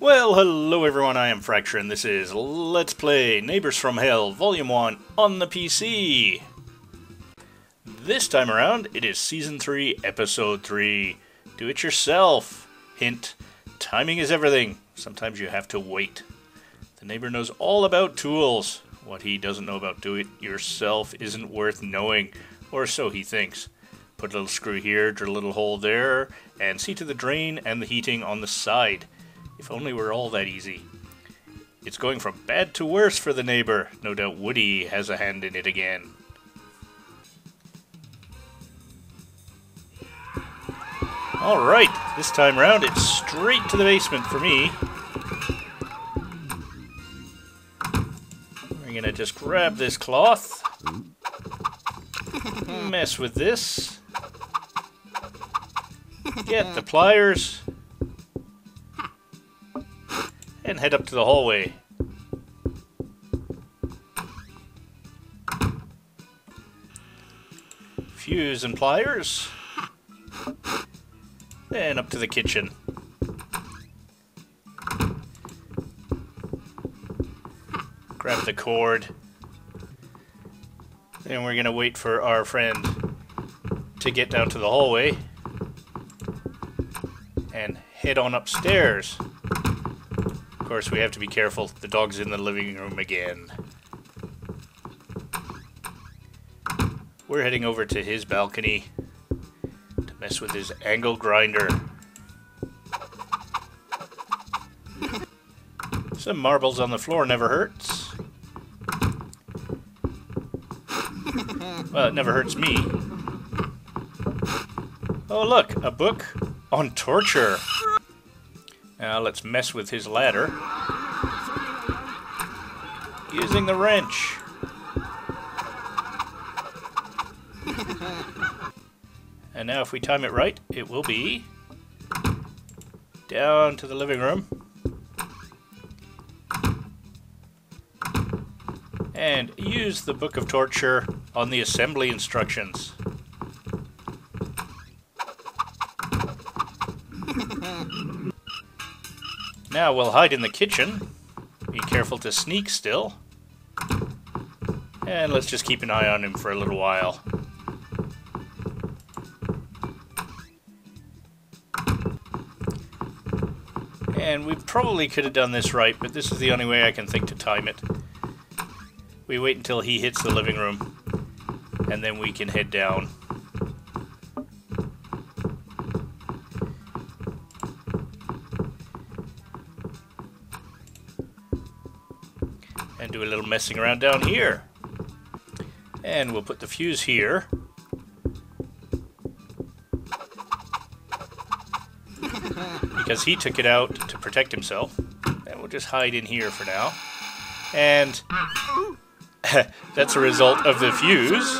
Well, hello everyone, I am Fracture, and this is Let's Play Neighbors from Hell Volume 1 on the PC. This time around, it is Season 3, Episode 3. Do it yourself. Hint, timing is everything. Sometimes you have to wait. The neighbor knows all about tools. What he doesn't know about do it yourself isn't worth knowing, or so he thinks. Put a little screw here, drill a little hole there, and see to the drain and the heating on the side. If only we were all that easy. It's going from bad to worse for the neighbor. No doubt Woody has a hand in it again. Alright, this time round it's straight to the basement for me. We're gonna just grab this cloth, mess with this, get the pliers, and head up to the hallway. Fuse and pliers. Then up to the kitchen. Grab the cord. And we're gonna wait for our friend to get down to the hallway and head on upstairs. Of course, we have to be careful. The dog's in the living room again. We're heading over to his balcony to mess with his angle grinder. Some marbles on the floor never hurts. Well, it never hurts me. Oh, look, a book on torture. Now let's mess with his ladder. Using the wrench. And now if we time it right, it will be down to the living room. And use the Book of Torture on the assembly instructions. Now we'll hide in the kitchen. Be careful to sneak still. And let's just keep an eye on him for a little while. And we probably could have done this right, but this is the only way I can think to time it. We wait until he hits the living room, and then we can head down. And do a little messing around down here. And we'll put the fuse here. Because he took it out to protect himself. And we'll just hide in here for now. And that's a result of the fuse.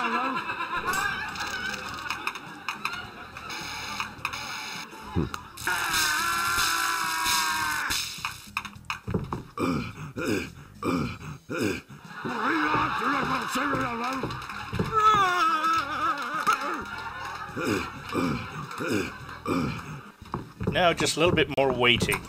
Now just a little bit more waiting.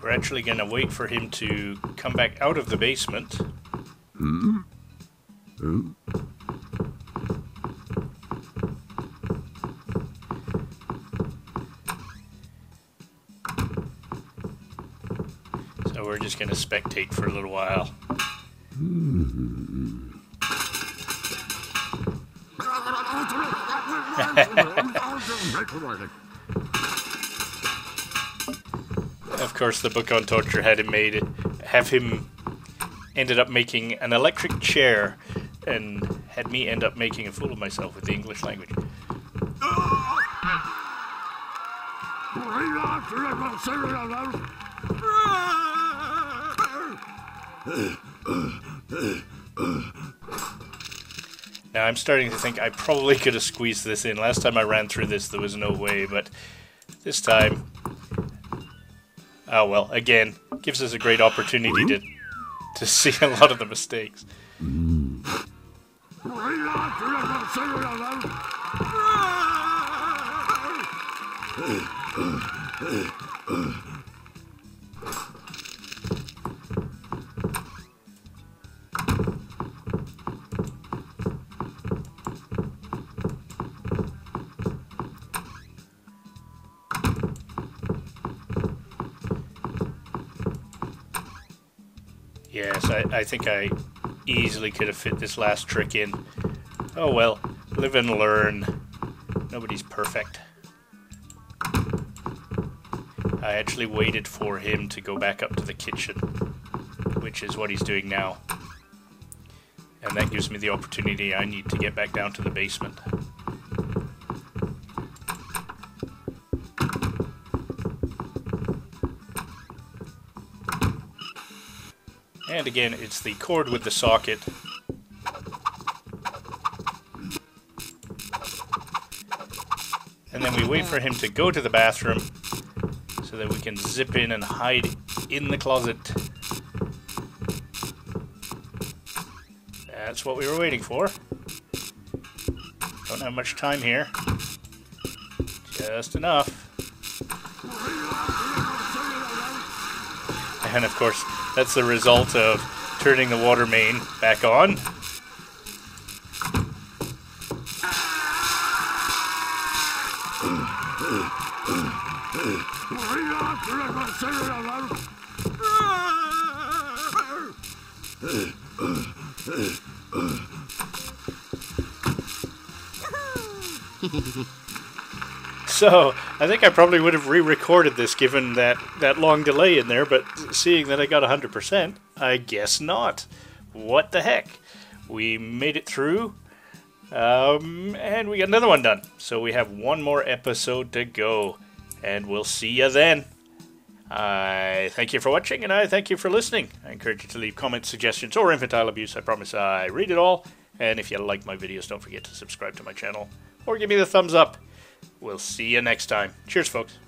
We're actually going to wait for him to come back out of the basement. Hmm? Hmm? So we're just going to spectate for a little while. Of course, the book on torture had him made it have him ended up making an electric chair and had me end up making a fool of myself with the English language. Now I'm starting to think I probably could have squeezed this in. Last time I ran through this there was no way, but this time... Oh well, again, gives us a great opportunity to to see a lot of the mistakes. Yes, I, I think I easily could have fit this last trick in. Oh well, live and learn. Nobody's perfect. I actually waited for him to go back up to the kitchen, which is what he's doing now. And that gives me the opportunity I need to get back down to the basement. And again, it's the cord with the socket. And then we wait for him to go to the bathroom so that we can zip in and hide in the closet. That's what we were waiting for. Don't have much time here. Just enough. And of course, that's the result of turning the water main back on. So, I think I probably would have re-recorded this given that, that long delay in there, but seeing that I got 100%, I guess not. What the heck? We made it through, um, and we got another one done. So we have one more episode to go, and we'll see you then. I thank you for watching, and I thank you for listening. I encourage you to leave comments, suggestions, or infantile abuse. I promise I read it all. And if you like my videos, don't forget to subscribe to my channel, or give me the thumbs up. We'll see you next time. Cheers, folks.